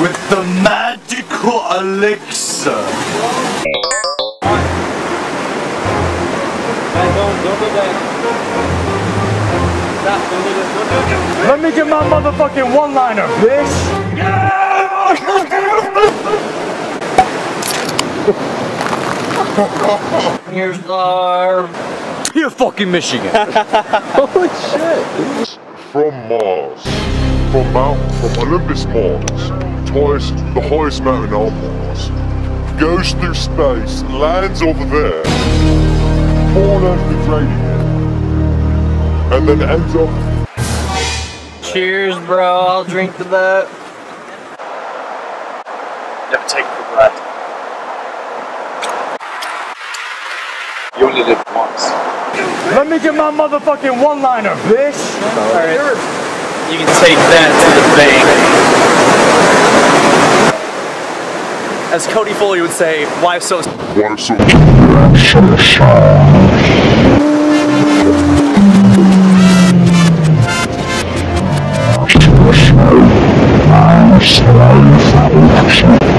with the magical elixir. Let me get my motherfucking one-liner, bitch! Here's our. You're fucking Michigan. Holy shit! from Mars, from Mount, from Olympus Mars, twice the highest mountain on Mars, goes through space, lands over there, on Earth is radiant, and then ends up Cheers, bro. I'll drink to that. Never take it for granted. You only live once. Let me get my motherfucking one-liner, bitch! Alright. You can take that to the bank. As Cody Foley would say, why so why so I'm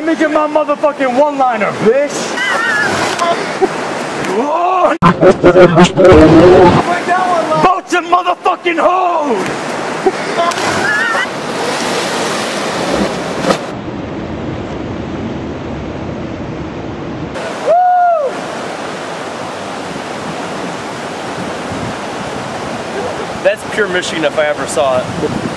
Let me get my motherfucking one-liner, bitch! Boats and motherfucking hoes! That's pure Michigan if I ever saw it.